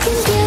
can be